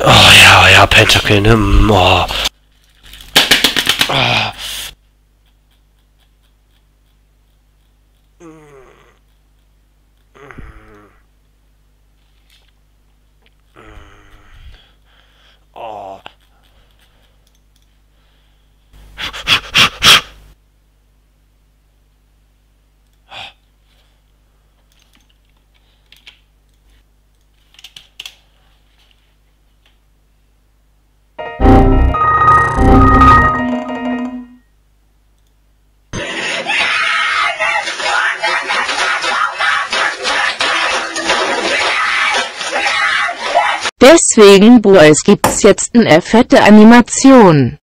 Oh ja, ja, Pentakill, ne? Oh. Oh. Deswegen Boys gibt's jetzt ne fette Animation.